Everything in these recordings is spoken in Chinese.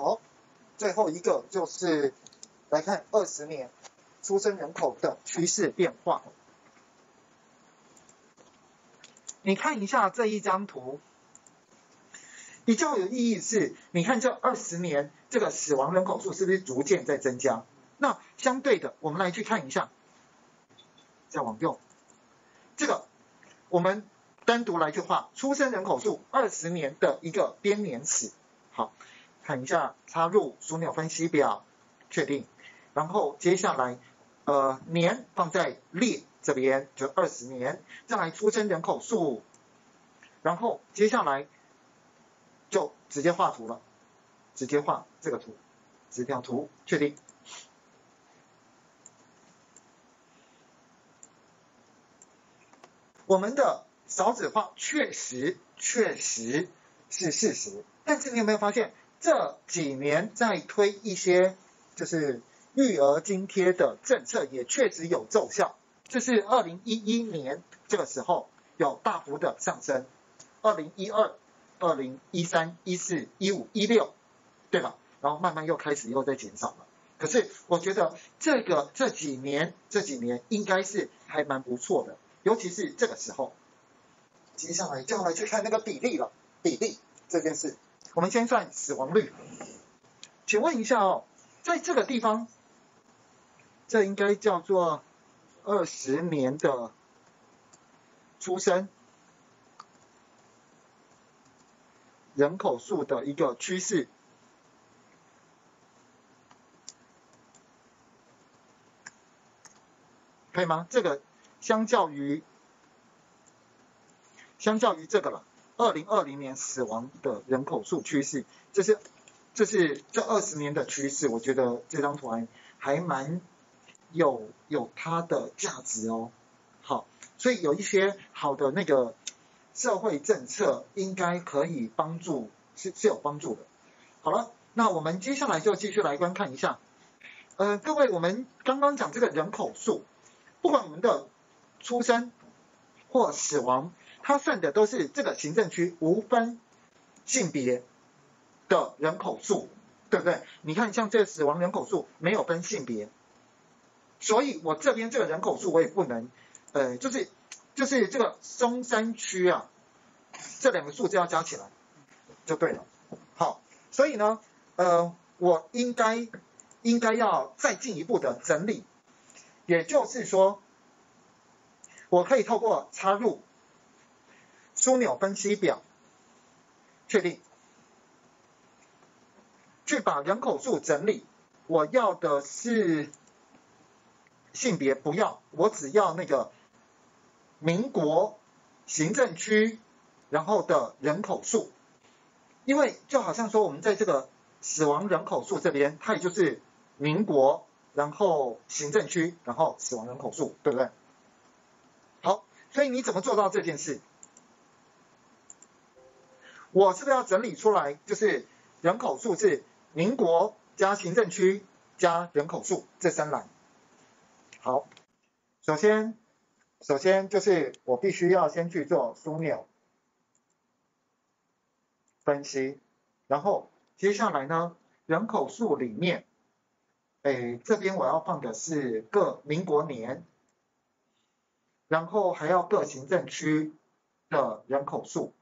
好，最后一个就是来看二十年出生人口的趋势变化。你看一下这一张图，比较有意义是，你看这二十年这个死亡人口数是不是逐渐在增加？那相对的，我们来去看一下，再往右，这个我们单独来去画出生人口数二十年的一个编年史。好，看一下插入枢纽分析表，确定，然后接下来呃年放在列。这边就二十年，再来出生人口数，然后接下来就直接画图了，直接画这个图，直条图，确定。我们的少子化确实确实是事实，但是你有没有发现这几年在推一些就是育儿津贴的政策，也确实有奏效。这是二零一一年这个时候有大幅的上升，二零一二、二零一三、一四、一五、一六，对吧？然后慢慢又开始又在减少了。可是我觉得这个这几年这几年应该是还蛮不错的，尤其是这个时候。接下来就要来去看那个比例了，比例这件事。我们先算死亡率。请问一下哦，在这个地方，这应该叫做。二十年的出生人口数的一个趋势，可以吗？这个相较于相较于这个了，二零二零年死亡的人口数趋势，这是这是这二十年的趋势，我觉得这张图还还蛮。有有它的价值哦，好，所以有一些好的那个社会政策应该可以帮助，是是有帮助的。好了，那我们接下来就继续来观看一下，呃，各位，我们刚刚讲这个人口数，不管我们的出生或死亡，它算的都是这个行政区无分性别的人口数，对不对？你看，像这死亡人口数没有分性别。所以我这边这个人口数我也不能，呃，就是就是这个松山区啊，这两个数字要加起来就对了。好，所以呢，呃，我应该应该要再进一步的整理，也就是说，我可以透过插入枢纽分析表，确定，去把人口数整理，我要的是。性别不要，我只要那个民国行政区，然后的人口数，因为就好像说我们在这个死亡人口数这边，它也就是民国，然后行政区，然后死亡人口数，对不对？好，所以你怎么做到这件事？我是不是要整理出来，就是人口数是民国加行政区加人口数这三栏？好，首先，首先就是我必须要先去做枢纽分析，然后接下来呢，人口数里面，哎，这边我要放的是各民国年，然后还要各行政区的人口数，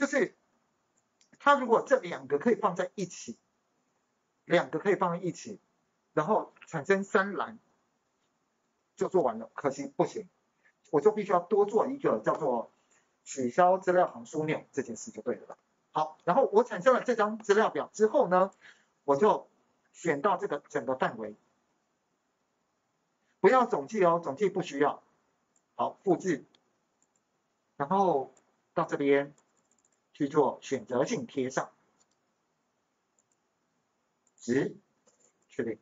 就是它如果这两个可以放在一起，两个可以放在一起。然后产生三栏就做完了，可惜不行，我就必须要多做一个叫做取消资料行枢纽这件事就对了。好，然后我产生了这张资料表之后呢，我就选到这个整个范围，不要总计哦，总计不需要。好，复制，然后到这边去做选择性贴上，值，确定。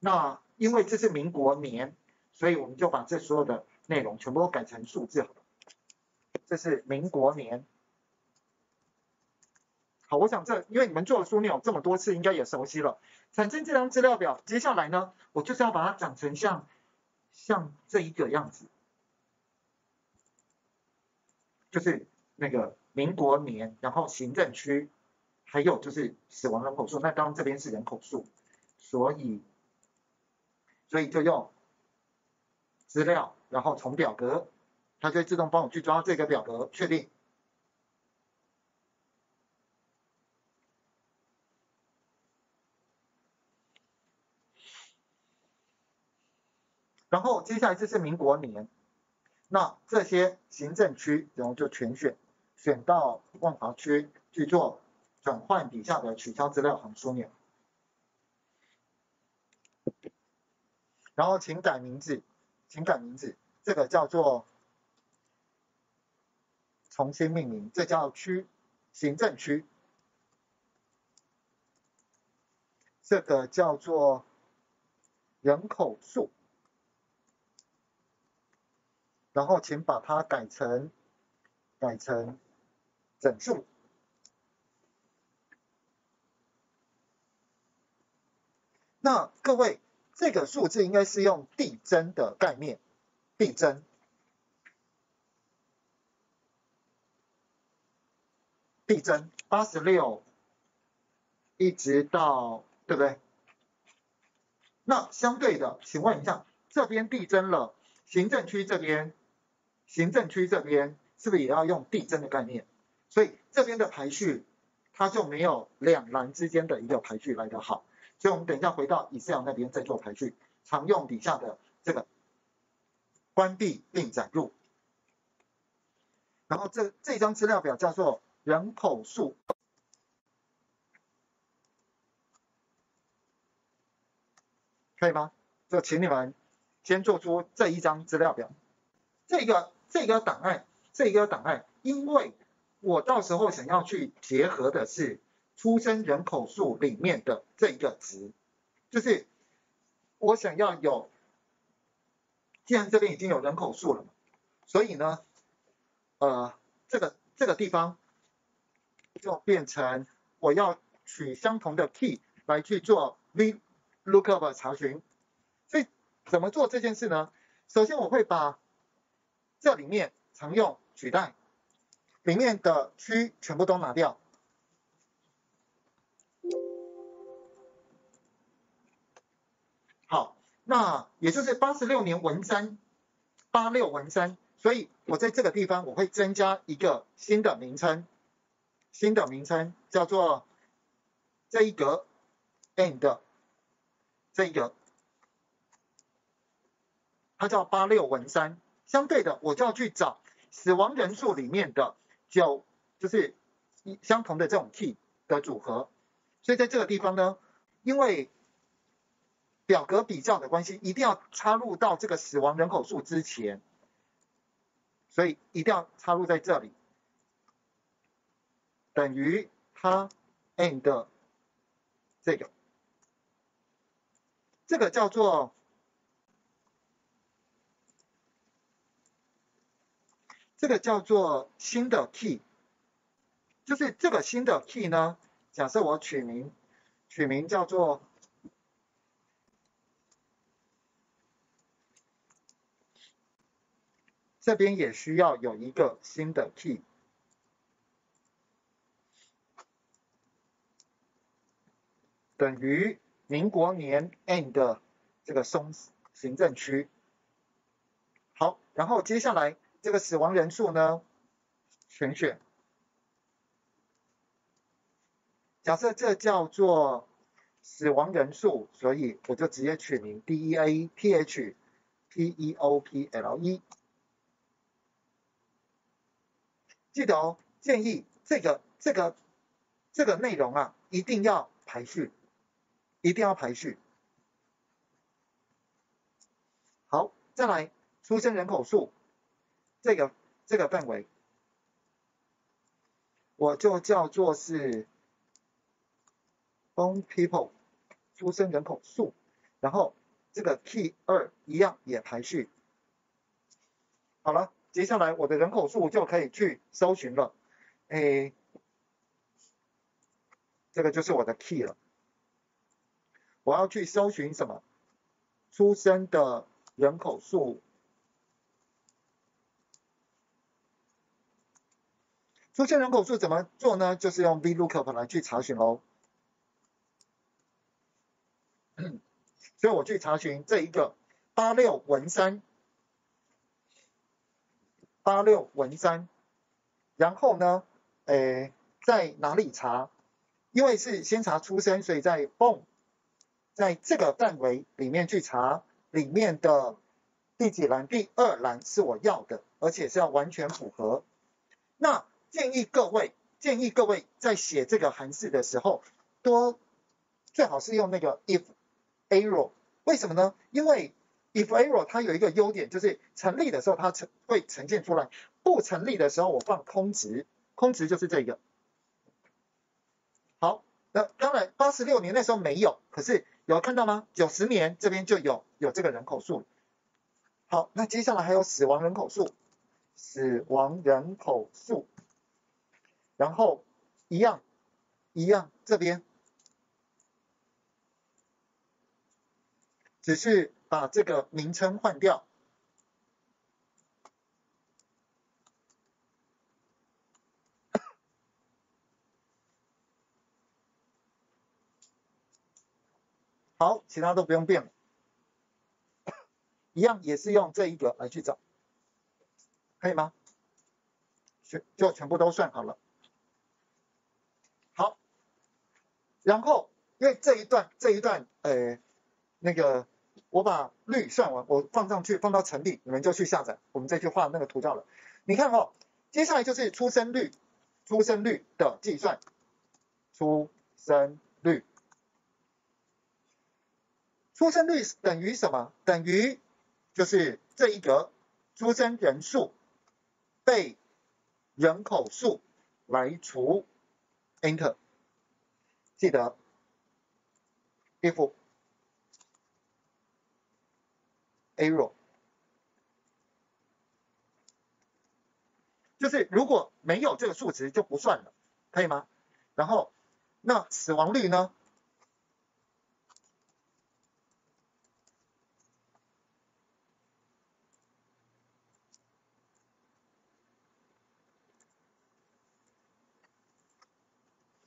那因为这是民国年，所以我们就把这所有的内容全部都改成数字好了。这是民国年。好，我想这因为你们做了枢纽这么多次，应该也熟悉了。产生这张资料表，接下来呢，我就是要把它长成像像这一个样子，就是那个民国年，然后行政区，还有就是死亡人口数。那当然这边是人口数，所以所以就用资料，然后从表格，它就会自动帮我去抓这个表格，确定。然后接下来这是民国年，那这些行政区然后就全选，选到万华区去做转换底下的取消资料行枢纽，然后请改名字，请改名字，这个叫做重新命名，这叫区行政区，这个叫做人口数。然后请把它改成改成整数。那各位，这个数字应该是用递增的概念，递增，递增八十六，一直到对不对？那相对的，请问一下，这边递增了，行政区这边。行政区这边是不是也要用递增的概念？所以这边的排序它就没有两栏之间的一个排序来得好。所以我们等一下回到 Excel 那边再做排序，常用底下的这个关闭并载入。然后这这张资料表叫做人口数，可以吗？就请你们先做出这一张资料表，这个。这个档案，这个档案，因为我到时候想要去结合的是出生人口数里面的这一个值，就是我想要有，既然这边已经有人口数了嘛，所以呢，呃，这个这个地方就变成我要取相同的 key 来去做 v lookup 查询，所以怎么做这件事呢？首先我会把这里面常用取代，里面的区全部都拿掉。好，那也就是八十六年文山，八六文山，所以我在这个地方我会增加一个新的名称，新的名称叫做这一格 and 这一格，它叫八六文山。相对的，我就要去找死亡人数里面的有，就是相同的这种 key 的组合。所以在这个地方呢，因为表格比较的关系，一定要插入到这个死亡人口数之前，所以一定要插入在这里，等于它 and 这个，这个叫做。这个叫做新的 key，就是这个新的 key 呢，假设我取名，取名叫做，这边也需要有一个新的 key，等于民国年 and 这个松行政区，好，然后接下来。这个死亡人数呢，全选。假设这叫做死亡人数，所以我就直接取名 D E A T H P E O P L E。记得哦，建议这个这个这个内容啊，一定要排序，一定要排序。好，再来出生人口数。这个这个范围，我就叫做是 born people 出生人口数，然后这个 key 二一样也排序，好了，接下来我的人口数就可以去搜寻了，哎，这个就是我的 key 了，我要去搜寻什么？出生的人口数。出现人口数怎么做呢？就是用 VLOOKUP 来去查询喽。所以我去查询这一个八六文三，八六文三，然后呢，诶，在哪里查？因为是先查出生，所以在 BOM，在这个范围里面去查里面的第几栏？第二栏是我要的，而且是要完全符合。那建议各位，建议各位在写这个函式的时候，多最好是用那个 if error，为什么呢？因为 if error 它有一个优点，就是成立的时候它呈会呈现出来，不成立的时候我放空值，空值就是这个。好，那当然八十六年那时候没有，可是有看到吗？九十年这边就有有这个人口数。好，那接下来还有死亡人口数，死亡人口数，然后一样一样这边，只是把这个名称换掉。好，其他都不用变了，一样也是用这一个来去找，可以吗？就就全部都算好了。好，然后因为这一段这一段呃那个我把率算完，我放上去放到成立，你们就去下载，我们再去画那个图照了。你看哦，接下来就是出生率，出生率的计算，出生率。出生率等于什么？等于就是这一格出生人数被人口数来除，Enter。记得，if error，就是如果没有这个数值就不算了，可以吗？然后那死亡率呢？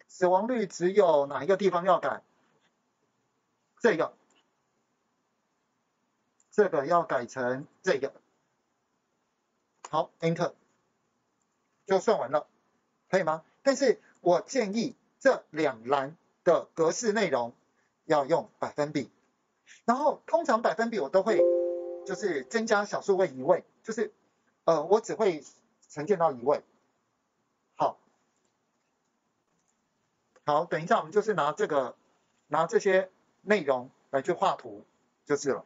死亡率只有哪一个地方要改？这个，这个要改成这个。好，Enter，就算完了，可以吗？但是我建议这两栏的格式内容要用百分比，然后通常百分比我都会就是增加小数位一位，就是呃我只会呈现到一位。好，等一下，我们就是拿这个，拿这些内容来去画图就是了。